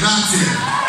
Grazie.